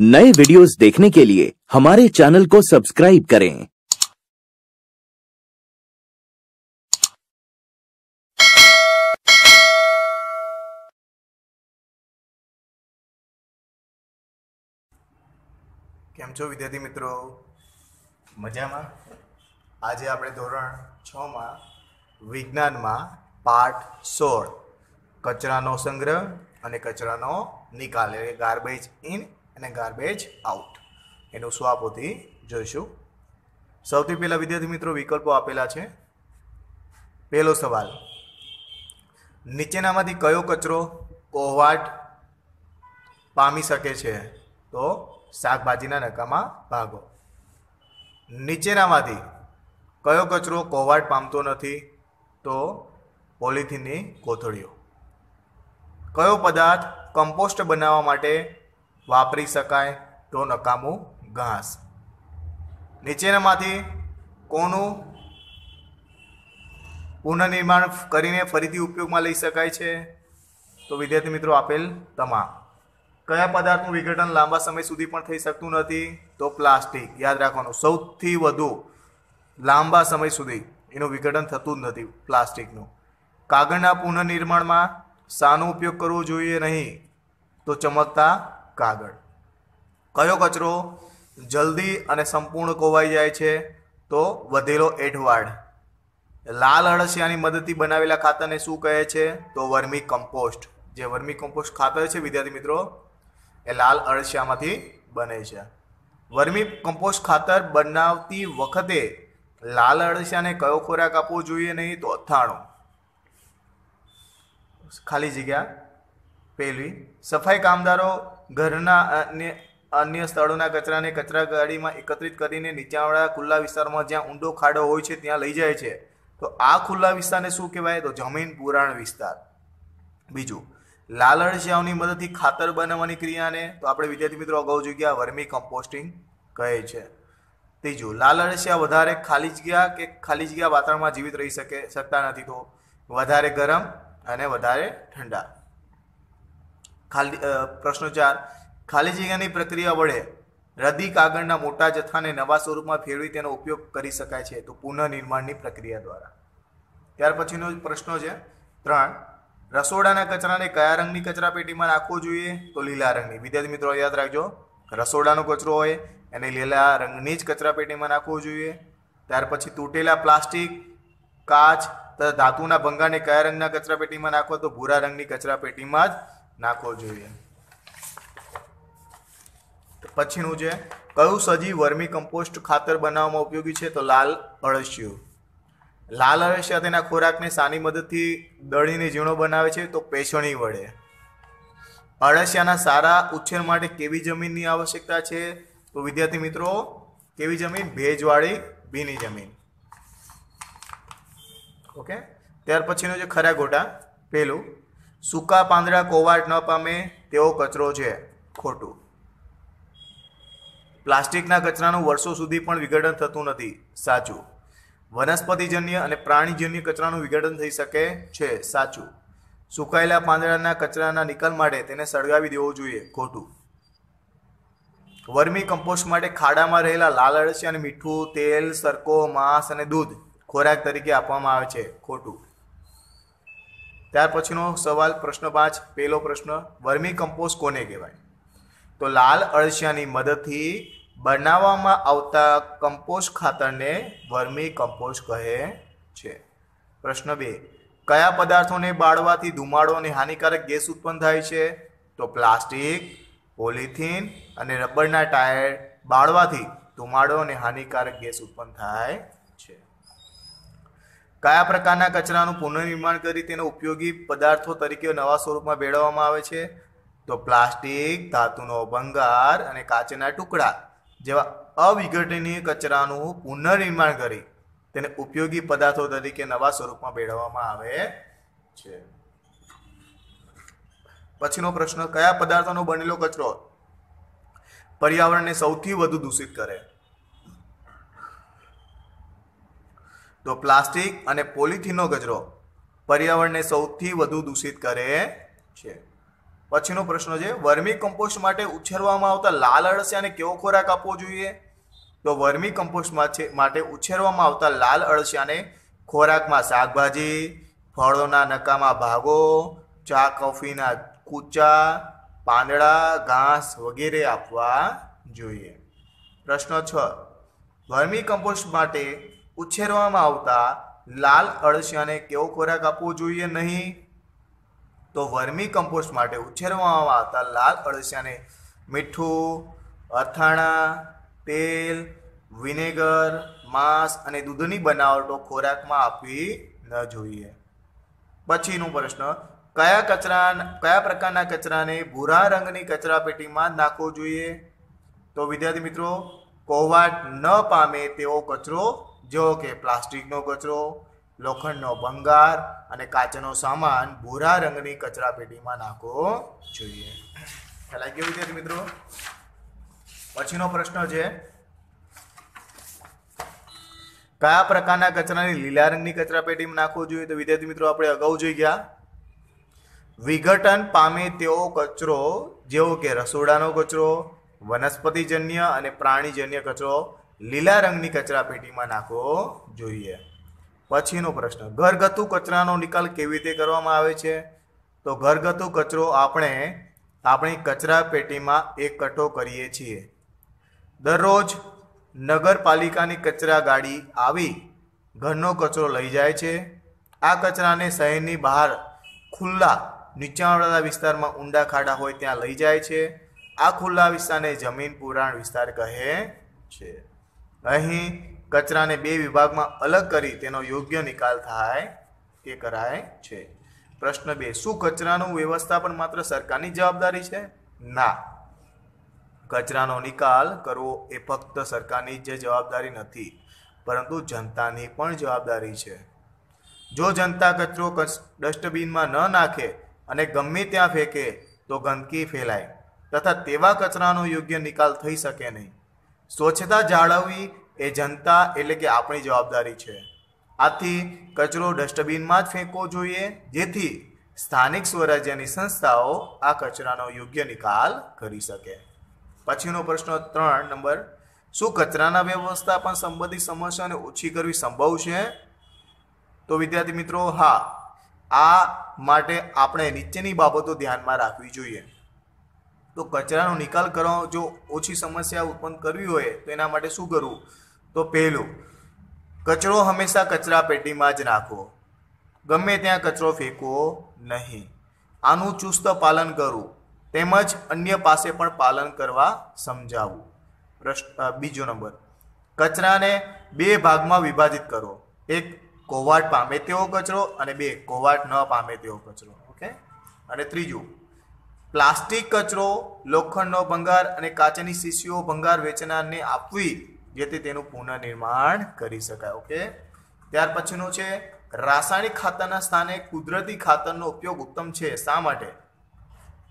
नए वीडियोस देखने के लिए हमारे चैनल को सब्सक्राइब करें કેમ છો વિદ્યાર્થી મિત્રો મજામાં આજે આપણે ધોરણ છમાં વિજ્ઞાનમાં પાઠ સોળ કચરાનો સંગ્રહ અને કચરાનો નિકાલ એટલે ગાર્બેજ ઇન અને ગાર્બેજ આઉટ એનું સ્વાપોથી જોઈશું. સૌથી પહેલાં વિદ્યાર્થી મિત્રો વિકલ્પો આપેલા છે. પહેલો સવાલ. નીચેનામાંથી કયો કચરો કોહવાટ પામી શકે છે? તો શાકભાજીના નકામાં ભાગો. નીચેનામાંથી કયો કચરો કોહવાટ પામતો નથી? તો પોલિથીનની કોથળીઓ. કયો પદાર્થ કમ્પોસ્ટ બનાવવા માટે વાપરી શકાય તો નકામું ઘાસ. નીચેનામાંથી કોનું પુનઃનિર્માણ કરીને ફરીથી ઉપયોગમાં લઈ શકાય છે? તો વિદ્યાર્થી મિત્રો, આપેલ તમામ. કયા પદાર્થનું વિઘટન લાંબા સમય સુધી પણ થઈ શકતું નથી? તો પ્લાસ્ટિક. યાદ રાખવાનું, સૌથી વધુ લાંબા સમય સુધી એનું વિઘટન થતું જ નથી પ્લાસ્ટિકનું. કાગળના પુનઃનિર્માણમાં શાનો ઉપયોગ કરવો જોઈએ નહીં તો ચમકતા કાગળ. કયો કચરો જલ્દી અને સંપૂર્ણ કોવાઈ જાય છે તો વધેલો એઠવાડ લાલ અળસિયાની મદદથી બનાવેલા ખાતરને શું કહે છે? તો વર્મી કમ્પોસ્ટ. જે વર્મી કમ્પોસ્ટ ખાતર છે, વિદ્યાર્થી મિત્રો, એ લાલ અળસિયામાંથી બને છે. વર્મી કમ્પોસ્ટ ખાતર બનાવતી વખતે લાલ અળસિયાને કયો ખોરાક આપવો જોઈએ નહીં તો અથાણું. ખાલી જગ્યા પહેલી સફાઈ કામદારો ઘરના અન્ય અન્ય સ્થળોના કચરાને કચરા ગાડીમાં એકત્રિત કરીને નીચાણવાળા ખુલ્લા વિસ્તારમાં જ્યાં ઊંડો ખાડો હોય છે ત્યાં લઈ જાય છે. તો આ ખુલ્લા વિસ્તારને શું કહેવાય? તો જમીન પુરાણ વિસ્તાર. બીજું લાલ અળસિયાઓની મદદથી ખાતર બનાવવાની ક્રિયાને, તો આપણે વિદ્યાર્થી મિત્રો અગાઉ જગ્યા વર્મી કમ્પોસ્ટિંગ કહે છે. ત્રીજું લાલ અળસિયા વધારે ખાલી જગ્યા કે ખાલી જગ્યા વાતાવરણમાં જીવિત રહી શકે, શકતા નથી તો વધારે ગરમ અને વધારે ઠંડા. ખાલી પ્રશ્ન ચાર. ખાલી જગ્યાની પ્રક્રિયા વડે રદી કાગળના મોટા જથ્થાને નવા સ્વરૂપમાં ફેરવી તેનો ઉપયોગ કરી શકાય છે. તો પુનઃનિર્માણની પ્રક્રિયા દ્વારા. ત્યાર પછીનો પ્રશ્ન છે. ત્રણ. રસોડાના કચરાને કયા રંગની કચરા પેટીમાં નાખવો જોઈએ? તો લીલા રંગની. વિદ્યાર્થી મિત્રો, યાદ રાખજો. રસોડાનો કચરો હોય, એને લીલા રંગની જ કચરા પેટીમાં નાખવો જોઈએ. ત્યાર પછી તૂટેલા પ્લાસ્ટિક, કાચ તથા ધાતુના ભંગારને કયા રંગના કચરા પેટીમાં નાખવો તો ભૂરા રંગની કચરા પેટીમાં જ નાખવો જોઈએ. પછીનું છે, કયું સજીવ વર્મી કમ્પોસ્ટ ખાતર બનાવવામાં ઉપયોગી છે? તો લાલ અળસિયું. લાલ અળસિયા તેના ખોરાકને સાની મદદથી દળીને ઝીણો બનાવે છે, તો પેસણી વડે. અળસિયાના સારા ઉછેર માટે કેવી જમીનની આવશ્યકતા છે? તો વિદ્યાર્થી મિત્રો, કેવી જમીન? ભેજવાળી ભીની જમીન. ઓકે? ત્યાર પછીનો છે, ખરા ગોટા, પેલું. સૂકા પાંદડા કોવાટ ન પામે તેવો કચરો છે ખોટું. પ્લાસ્ટિકના કચરાનું વર્ષો સુધી પણ વિઘટન થતું નથી, સાચું. વનસ્પતિજન્ય અને પ્રાણીજન્ય કચરાનું વિઘટન થઈ શકે છે, સાચું. સુકાયેલા પાંદડાના કચરાના નિકાલ માટે તેને સળગાવી દેવો જોઈએ, ખોટું. વર્મી કમ્પોસ્ટ માટે ખાડામાં રહેલા લાલ અળસી અને મીઠું, તેલ સરકો માંસ અને દૂધ ખોરાક તરીકે આપવામાં આવે છે, ખોટું. ત્યાર પછીનો સવાલ, પ્રશ્ન પાંચ પહેલો પ્રશ્ન, વર્મી કમ્પોઝ કોને કહેવાય? તો લાલ અળસિયાની મદદથી બનાવવામાં આવતા કમ્પોસ્ટ ખાતરને વર્મી કમ્પોઝ કહે છે. પ્રશ્ન બે, કયા પદાર્થોને બાળવાથી ધુમાડો અને હાનિકારક ગેસ ઉત્પન્ન થાય છે? તો પ્લાસ્ટિક, પોલિથીન અને રબરના ટાયર બાળવાથી ધુમાડો અને હાનિકારક ગેસ ઉત્પન્ન થાય કયા પ્રકારના કચરાનું પુનર્નિર્માણ કરી તેનો ઉપયોગી પદાર્થો તરીકે નવા સ્વરૂપમાં ભેળવવામાં આવે છે? તો પ્લાસ્ટિક, ધાતુનો ભંગાર અને કાચના ટુકડા જેવા અવિઘટનીય કચરાનું પુનર્નિર્માણ કરી તેને ઉપયોગી પદાર્થો તરીકે નવા સ્વરૂપમાં મેળવવામાં આવે છે. પછીનો પ્રશ્ન, કયા પદાર્થોનો બનેલો કચરો પર્યાવરણને સૌથી વધુ દૂષિત કરે? તો પ્લાસ્ટિક અને પોલિથીનનો કચરો પર્યાવરણને સૌથી વધુ દૂષિત કરે છે. પછીનો પ્રશ્ન છે, વર્મી કમ્પોસ્ટ માટે ઉછેરવામાં આવતા લાલ અળસિયાને કેવો ખોરાક આપવો જોઈએ? તો વર્મી કમ્પોસ્ટ માટે ઉછેરવામાં આવતા લાલ અળસિયાને ખોરાકમાં શાકભાજી, ફળોના નકામા ભાગો, ચા, કોફીના કૂચા, પાંદડા, ઘાસ વગેરે આપવા જોઈએ. પ્રશ્ન છ, વર્મી કમ્પોસ્ટ માટે ઉછેરવામાં આવતા લાલ અળસિયાને કેવો ખોરાક આપવો જોઈએ નહીં? તો વર્મી કમ્પોસ્ટ માટે ઉછેરવામાં આવતા લાલ અળસિયાને મીઠું, અથાણા, તેલ, વિનેગર, માંસ અને દૂધની બનાવટો ખોરાકમાં આપવી ન જોઈએ. પછીનો પ્રશ્ન, કયા કચરા કયા પ્રકારના કચરાને ભૂરા રંગની કચરા પેટીમાં નાખવો જોઈએ? તો વિદ્યાર્થી મિત્રો, કોવાટ ન પામે તેવો કચરો જેવો કે પ્લાસ્ટિકનો કચરો, લોખંડનો ભંગાર અને કાચનો સામાન ભૂરા રંગની કચરા પેટીમાં નાખવો જોઈએ. ખ્યાલ કેવું ગયો મિત્રો. પછીનો પ્રશ્ન છે, કયા પ્રકારના કચરાને લીલા રંગની કચરા પેટીમાં નાખવો જોઈએ? તો વિદ્યાર્થી મિત્રો, આપણે અગાઉ જોઈ ગયા. વિઘટન પામે તેવો કચરો જેવો કે રસોડાનો કચરો, વનસ્પતિજન્ય અને પ્રાણીજન્ય કચરો લીલા રંગની કચરા પેટીમાં નાખવો જોઈએ. પછીનો પ્રશ્ન, ઘરગથ્થુ કચરાનો નિકાલ કેવી રીતે કરવામાં આવે છે? તો ઘરગથ્થુ કચરો આપણે, આપણી કચરા પેટીમાં એકઠો કરીએ છીએ. દરરોજ નગરપાલિકાની કચરા ગાડી આવી ઘરનો કચરો લઈ જાય છે. આ કચરાને શહેરની બહાર ખુલ્લા નીચાણવાળા વિસ્તારમાં ઊંડા ખાડા હોય ત્યાં લઈ જાય છે. આ ખુલ્લા વિસ્તારને જમીન પુરાણ વિસ્તાર કહે છે. અહીં કચરાને બે વિભાગમાં અલગ કરી તેનો યોગ્ય નિકાલ થાય તે કરાય છે. પ્રશ્ન બે, શું કચરાનું વ્યવસ્થાપન માત્ર સરકારની જવાબદારી છે? ના. કચરાનો નિકાલ કરવો એ ફક્ત સરકારની જ જવાબદારી નથી, પરંતુ જનતાની પણ જવાબદારી છે. જો જનતા કચરો ડસ્ટબિનમાં ન નાખે અને ગમે ત્યાં ફેંકે, તો ગંદકી ફેલાય, તથા તેવા કચરાનો યોગ્ય નિકાલ થઈ શકે નહીં. સ્વચ્છતા જાળવવી એ જનતા એટલે કે આપણી જવાબદારી છે. આથી કચરો ડસ્ટબિનમાં જ ફેંકવો જોઈએ, જેથી સ્થાનિક સ્વરાજ્યની સંસ્થાઓ આ કચરાનો યોગ્ય નિકાલ કરી શકે. પછીનો પ્રશ્ન ત્રણ, નંબર, શું કચરાના વ્યવસ્થાપન સંબંધિત સમસ્યાને ઓછી કરવી સંભવ છે? તો વિદ્યાર્થી મિત્રો, હા, આ માટે આપણે નીચેની બાબતો ધ્યાનમાં રાખવી જોઈએ. તો કચરાનો નિકાલ કરવા જો ઓછી સમસ્યા ઉત્પન્ન કરવી હોય તો એના માટે શું કરવું? તો પહેલું, કચરો હંમેશા કચરા પેટીમાં જ નાખવો ગમે ત્યાં કચરો ફેંકવો નહીં. આનું ચુસ્ત પાલન કરવું. તેમજ અન્ય પાસે પણ પાલન કરવા સમજાવવું. પ્રશ્ન બીજો નંબર, કચરાને બે ભાગમાં વિભાજિત કરો. એક કોવાટ પામે તેવો કચરો અને બે કોવાટ ન પામે તેવો કચરો. ઓકે? અને ત્રીજું પ્લાસ્ટિક કચરો, લોખંડનો ભંગાર અને કાચની શીશીઓ ભંગાર વેચનારને આપવી, જેથી તેનું પુનઃનિર્માણ કરી શકાય, ઓકે? ત્યાર પછીનું છે, રાસાયણિક ખાતરના સ્થાને કુદરતી ખાતરનો ઉપયોગ ઉત્તમ છે, શા માટે?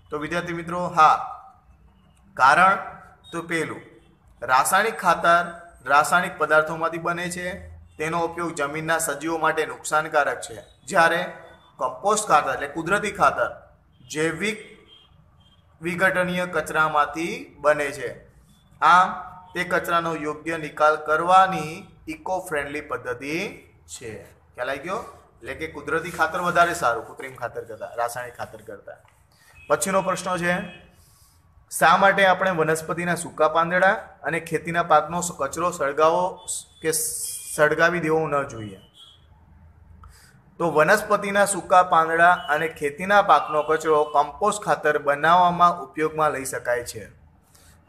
તો વિદ્યાર્થી મિત્રો, હા, કારણ તો પહેલું, રાસાયણિક ખાતર રાસાયણિક પદાર્થોમાંથી બને છે, તેનો ઉપયોગ જમીનના સજીવો માટે નુકસાનકારક છે. જ્યારે કમ્પોસ્ટ ખાતર, એટલે કુદરતી ખાતર, જૈવિક વિઘટનીય કચરામાંથી બને છે. આમ, તે કચરાનો યોગ્ય નિકાલ કરવાની ઇકો ફ્રેન્ડલી પદ્ધતિ છે. ખ્યાલ આવી ગયો? એટલે કે કુદરતી ખાતર વધારે સારું, કૃત્રિમ ખાતર કરતાં, રાસાયણિક ખાતર કરતાં. પછીનો પ્રશ્ન છે, શા માટે આપણે વનસ્પતિના સૂકા પાંદડા અને ખેતીના પાકનો કચરો સળગાવો કે સળગાવી દેવો ન જોઈએ? તો વનસ્પતિના સૂકા પાંદડા અને ખેતીના પાકનો કચરો કમ્પોસ્ટ ખાતર બનાવવામાં ઉપયોગમાં લઈ શકાય છે.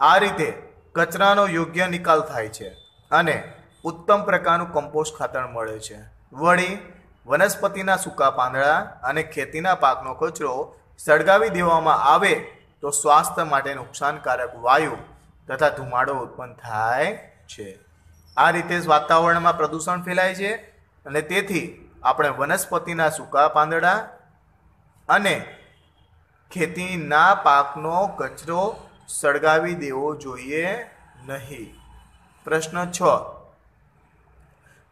આ રીતે કચરાનો યોગ્ય નિકાલ થાય છે અને ઉત્તમ પ્રકારનું કમ્પોસ્ટ ખાતર મળે છે. વળી, વનસ્પતિના સૂકા પાંદડા અને ખેતીના પાકનો કચરો સળગાવી દેવામાં આવે તો સ્વાસ્થ્ય માટે નુકસાનકારક વાયુ તથા ધુમાડો ઉત્પન્ન થાય છે. આ રીતે વાતાવરણમાં પ્રદૂષણ ફેલાય છે અને તેથી આપણે વનસ્પતિના સૂકા પાંદડા અને ખેતીના પાકનો કચરો સળગાવી દેવો જોઈએ નહીં. પ્રશ્ન છ.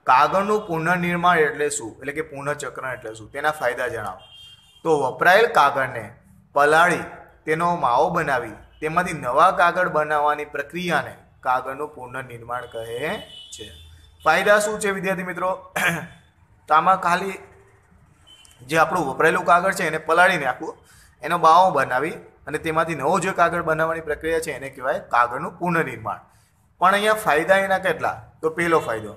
કાગળનું પુનઃનિર્માણ એટલે શું? એટલે કે પુનઃચક્રણ એટલે શું? તેના ફાયદા જણાવો. તો વપરાયેલ કાગળને પલાળી, તેનો માવો બનાવી, તેમાંથી નવા કાગળ બનાવવાની પ્રક્રિયાને કાગળનું પુનઃનિર્માણ કહે છે. ફાયદા શું છે વિદ્યાર્થી મિત્રો? તો આમાં ખાલી જે આપણું વપરાયેલું કાગળ છે એને પલાળી નાખવું એનો બાવો બનાવી અને તેમાંથી નવો જે કાગળ બનાવવાની પ્રક્રિયા છે એને કહેવાય કાગળનું પુનર્નિર્માણ. પણ અહીંયા ફાયદા એના કેટલા? તો પહેલો ફાયદો,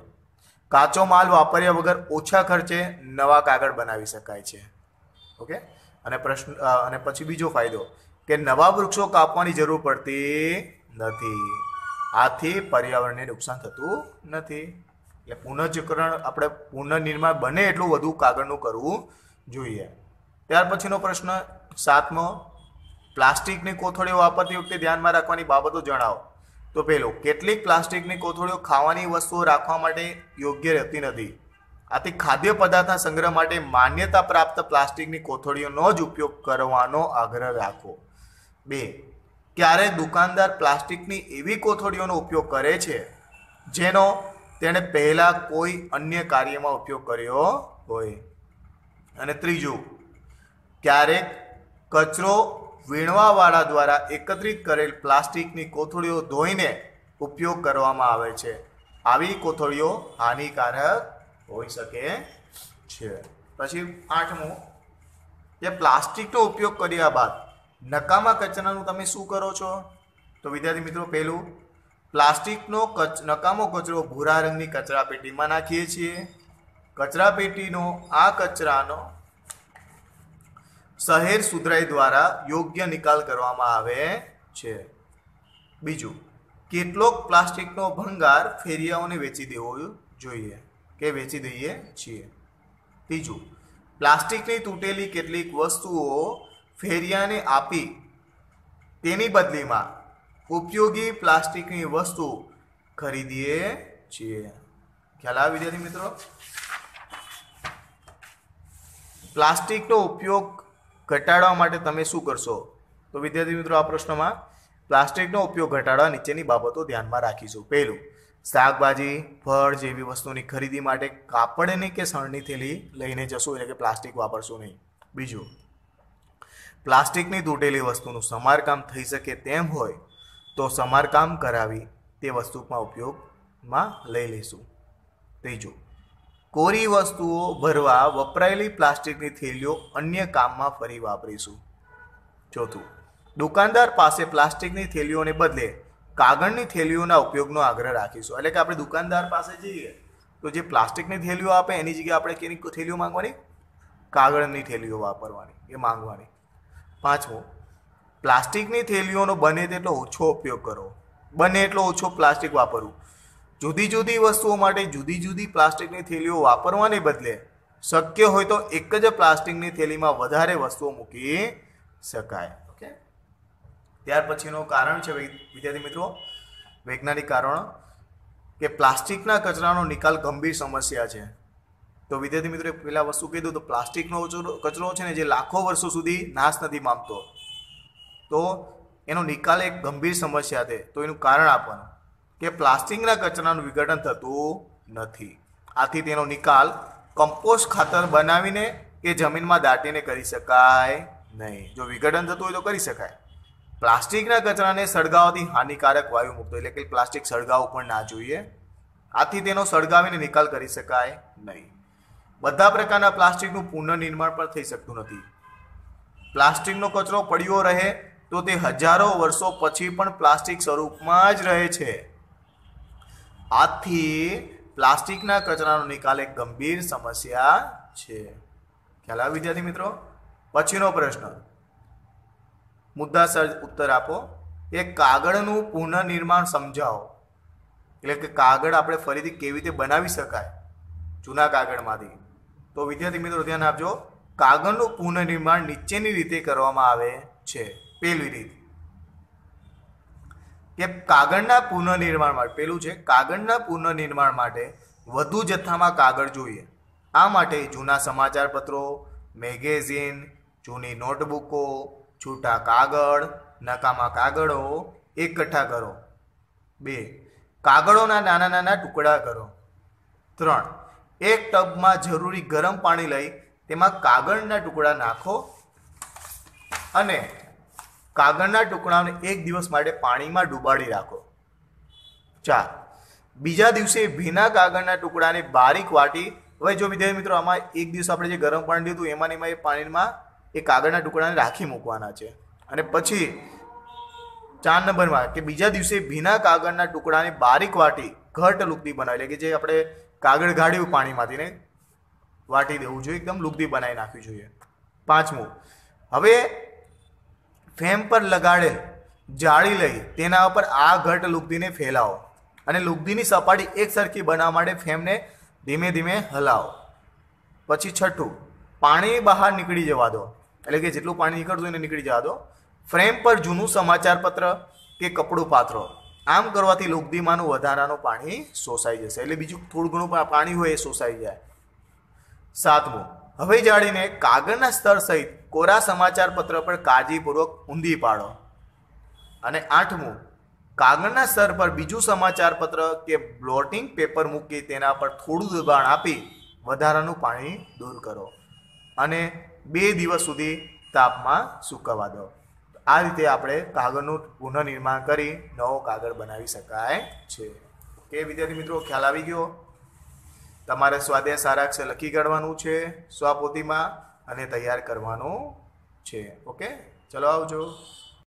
કાચો માલ વાપર્યા વગર ઓછા ખર્ચે નવા કાગળ બનાવી શકાય છે. ઓકે? અને પ્રશ્ન અને પછી બીજો ફાયદો, કે નવા વૃક્ષો કાપવાની જરૂર પડતી નથી. આથી પર્યાવરણને નુકસાન થતું નથી. એટલે પુનઃચક્રણ આપણે પુનઃનિર્માણ બને એટલું વધુ કાગળનું કરવું જોઈએ. ત્યાર પછીનો પ્રશ્ન, સાતમો, પ્લાસ્ટિકની કોથળીઓ વાપરતી વખતે ધ્યાનમાં રાખવાની બાબતો જણાવો. તો પહેલું, કેટલીક પ્લાસ્ટિકની કોથળીઓ ખાવાની વસ્તુઓ રાખવા માટે યોગ્ય રહેતી નથી. આથી ખાદ્ય પદાર્થના સંગ્રહ માટે માન્યતા પ્રાપ્ત પ્લાસ્ટિકની કોથળીઓનો જ ઉપયોગ કરવાનો આગ્રહ રાખો. બે, ક્યારે દુકાનદાર પ્લાસ્ટિકની એવી કોથળીઓનો ઉપયોગ કરે છે જેનો તેણે પહેલાં કોઈ અન્ય કાર્યમાં ઉપયોગ કર્યો હોય. અને ત્રીજું, ક્યારેક કચરો વીણવાવાળા દ્વારા એકત્રિત કરેલ પ્લાસ્ટિકની કોથળીઓ ધોઈને ઉપયોગ કરવામાં આવે છે. આવી કોથળીઓ હાનિકારક હોઈ શકે છે. પછી આઠમું કે પ્લાસ્ટિકનો ઉપયોગ કર્યા બાદ નકામા કચરાનું તમે શું કરો છો? તો વિદ્યાર્થી મિત્રો, પહેલું પ્લાસ્ટિકનો કચ, નકામો કચરો ભૂરા રંગની કચરાપેટીમાં નાખીએ છીએ. કચરાપેટીનો આ કચરાનો શહેર સુધરાઈ દ્વારા યોગ્ય નિકાલ કરવામાં આવે છે. બીજું, કેટલોક પ્લાસ્ટિકનો ભંગાર ફેરિયાઓને વેચી દેવો જોઈએ કે વેચી દઈએ છીએ. ત્રીજું, પ્લાસ્ટિકની તૂટેલી કેટલીક વસ્તુઓ ફેરિયાને આપી તેની બદલીમાં ઉપયોગી પ્લાસ્ટિકની વસ્તુ ખરીદીએ છીએ. ખ્યાલ આવે વિદ્યાર્થી મિત્રો? પ્લાસ્ટિકનો ઉપયોગ ઘટાડવા માટે તમે શું કરશો? તો વિદ્યાર્થી મિત્રો, આ પ્રશ્નમાં પ્લાસ્ટિકનો ઉપયોગ ઘટાડવા નીચેની બાબતો ધ્યાનમાં રાખીશું. પહેલું, શાકભાજી, ફળ જેવી વસ્તુની ખરીદી માટે કાપડની કે શણની થેલી લઈને જશું એટલે કે પ્લાસ્ટિક વાપરશું નહીં. બીજું, પ્લાસ્ટિકની તૂટેલી વસ્તુનું સમારકામ થઈ શકે તેમ હોય તો સમારકામ કરાવી તે વસ્તુમાં ઉપયોગમાં લઈ લઈશું. ત્રીજું કોરી વસ્તુઓ ભરવા વપરાયેલી પ્લાસ્ટિકની થેલીઓ અન્ય કામમાં ફરી વાપરીશું. ચોથું, દુકાનદાર પાસે પ્લાસ્ટિકની થેલીઓને બદલે કાગળની થેલીઓના ઉપયોગનો આગ્રહ રાખીશું. એટલે કે આપણે દુકાનદાર પાસે જઈએ, તો જે પ્લાસ્ટિકની થેલીઓ આપે એની જગ્યાએ આપણે કેની થેલીઓ માંગવાની? કાગળની થેલીઓ વાપરવાની, એ માંગવાની. પાંચમું પ્લાસ્ટિકની થેલીઓનો બને તેટલો ઓછો ઉપયોગ કરો. બને એટલો ઓછો પ્લાસ્ટિક વાપરવું. જુદી જુદી વસ્તુઓ માટે જુદી જુદી પ્લાસ્ટિકની થેલીઓ વાપરવાને બદલે શક્ય હોય તો એક જ પ્લાસ્ટિકની થેલીમાં વધારે વસ્તુઓ મૂકી શકાય. ઓકે ત્યાર પછીનું કારણ છે વિદ્યાર્થી મિત્રો, વૈજ્ઞાનિક કારણ કે પ્લાસ્ટિકના કચરાનો નિકાલ ગંભીર સમસ્યા છે. તો વિદ્યાર્થી મિત્રો પહેલાં વસ્તુ કીધું તો પ્લાસ્ટિકનો કચરો છે ને જે લાખો વર્ષો સુધી નાશ નથી પામતો. તો એનો નિકાલ એક ગંભીર સમસ્યા છે. તો એનું કારણ આપવાનું કે પ્લાસ્ટિકના કચરાનું વિઘટન થતું નથી. આથી તેનો નિકાલ કમ્પોસ્ટ ખાતર બનાવીને એ જમીનમાં દાટીને કરી શકાય નહીં. જો વિઘટન થતું હોય તો કરી શકાય. પ્લાસ્ટિકના કચરાને સળગાવવાથી હાનિકારક વાયુ મુક્ત એટલે કે પ્લાસ્ટિક સળગાવવું પણ ના જોઈએ. આથી તેનો સળગાવીને નિકાલ કરી શકાય નહીં. બધા પ્રકારના પ્લાસ્ટિકનું પુનઃનિર્માણ પણ થઈ શકતું નથી. પ્લાસ્ટિકનો કચરો પડ્યો રહે તો તે હજારો વર્ષો પછી પણ પ્લાસ્ટિક સ્વરૂપમાં જ રહે છે. આથી પ્લાસ્ટિકના કચરાનો નિકાલ એક ગંભીર સમસ્યા છે. ખ્યાલ આવે વિદ્યાર્થી મિત્રો? પછીનો પ્રશ્ન. મુદ્દાસર ઉત્તર આપો. કે કાગળનું પુનઃનિર્માણ સમજાવો. એટલે કે કાગળ આપણે ફરીથી કેવી રીતે બનાવી શકાય? જૂના કાગળમાંથી. તો વિદ્યાર્થી મિત્રો ધ્યાન આપજો, કાગળનું પુનઃનિર્માણ નીચેની રીતે કરવામાં આવે છે. પહેલી રીત. કે કાગળના પુનઃનિર્માણ માટે, પેલું છે, કાગળના પુનઃનિર્માણ માટે વધુ જથ્થામાં કાગળ જોઈએ. આ માટે જૂના સમાચાર પત્રો મેગેઝિન, જૂની નોટબુકો, છૂટા કાગળ, નકામા કાગળો એકઠા કરો. બે, કાગળોના નાના નાના ટુકડા કરો. ત્રણ, એક ટબમાં જરૂરી ગરમ પાણી લઈ તેમાં કાગળના ટુકડા નાખો. અને કાગળના ટુકડાને એક દિવસ માટે પાણીમાં ડુબાડી રાખો. ચાર. બીજા દિવસે ભીના કાગળના ટુકડાને બારીક વાટી. હવે જો વિદ્યાર્થી મિત્રો, આમાં એક દિવસ આપણે જે ગરમ પાણી લીધું એમાં એમાં એ પાણીમાં એ કાગળના ટુકડાને રાખી મૂકવાના છે. અને પછી ચાર નંબરમાં કે બીજા દિવસે ભીના કાગળના ટુકડાને બારીક વાટી, ઘટ લુગદી બનાવી, એટલે કે જે આપણે કાગળ ગાળ્યું પાણીમાંથી ને, વાટી દેવું જોઈએ, એકદમ લુગદી બનાવી નાખવી જોઈએ. પાંચમું. હવે ફેમ પર લગાડેલ જાળી લઈ તેના ઉપર આ ઘટ લુગદીને ફેલાવો અને લુગદીની સપાટી એક સરખી બનાવવા માટે ફેમને ધીમે ધીમે હલાવો. પછી છઠ્ઠું, પાણી બહાર નીકળી જવા દો. એટલે કે જેટલું પાણી નીકળતું એને નીકળી જવા દો. ફ્રેમ પર જૂનું સમાચાર પત્ર કે કપડું પાથરો. આમ કરવાથી લુગદીમાંનું વધારાનું પાણી શોષાઈ જશે. એટલે બીજું થોડું ઘણું પાણી હોય એ શોષાઈ જાય. સાતમું હવે જાળીને કાગળના સ્તર સહિત કોરા સમાચાર પત્ર પર કાળજીપૂર્વક ઊંધી પાડો. અને આઠમું, કાગળના સ્તર પર બીજું સમાચાર પત્ર કે બ્લોટિંગ પેપર મૂકી તેના પર થોડું દબાણ આપી વધારાનું પાણી દૂર કરો. અને બે દિવસ સુધી તાપમાં સૂકવવા દો. આ રીતે આપણે કાગળનું પુનઃનિર્માણ કરી નવો કાગળ બનાવી શકાય છે. કે વિદ્યાર્થી મિત્રો, ખ્યાલ આવી ગયો? તમારે સ્વાધ્યાય સારા અક્ષર લખી કાઢવાનું છે સ્વાપોતીમાં અને તૈયાર કરવાનું છે. ઓકે? ચલો આવજો.